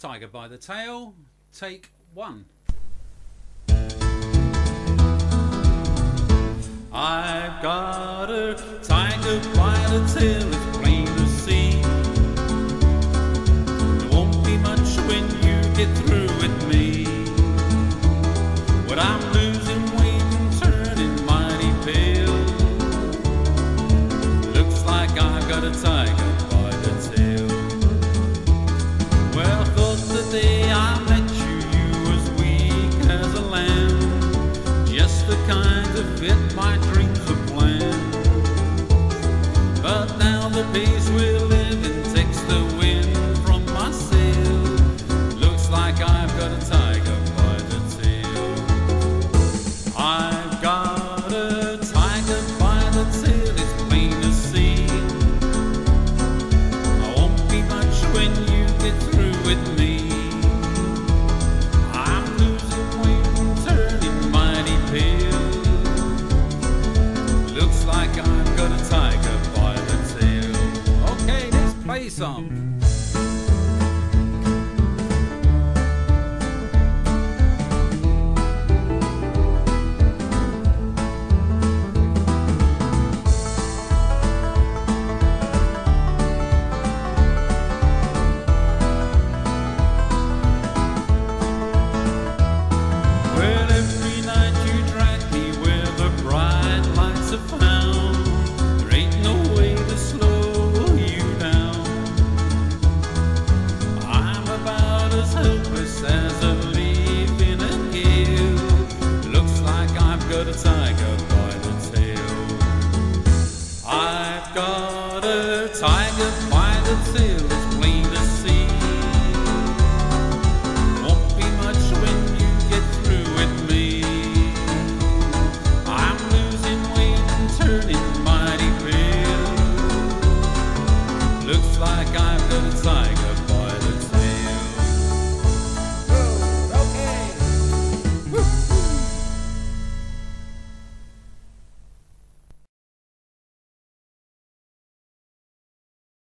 Tiger by the Tail, take one. I've got a tiger by the tail, it's plain to see. It won't be much when you get through with me. What I'm losing weight and turning mighty pale. Looks like I've got a tiger. fit my dreams of plan. But now the peace will Play some. got a tiger by the tail. I've got a tiger by the tail.